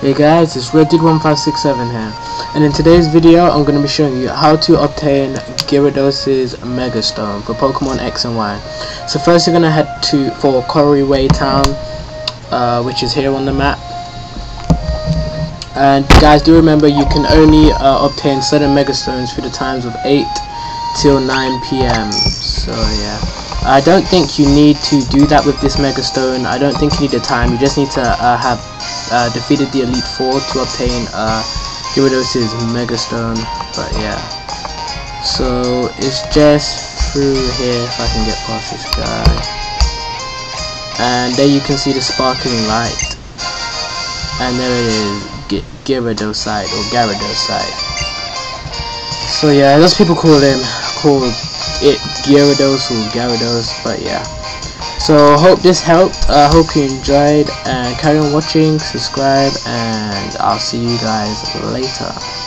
Hey guys, it's RedDude1567 here, and in today's video I'm going to be showing you how to obtain Gyarados' Megastone for Pokemon X and Y. So first you're going to head to for Couriway Town, uh, which is here on the map. And guys, do remember you can only uh, obtain certain Mega Stones through the times of 8 till 9 p.m. So yeah. I don't think you need to do that with this Mega Stone. I don't think you need the time. You just need to uh, have uh, defeated the Elite Four to obtain uh, Gyarados' Megastone. But yeah. So it's just through here if I can get past this guy. And there you can see the sparkling light. And there it is. Gyarados or Gyarados So yeah, those people call him called it Gyarados or Gyarados, but yeah. So hope this helped. I uh, hope you enjoyed and carry on watching, subscribe, and I'll see you guys later.